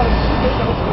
から聞い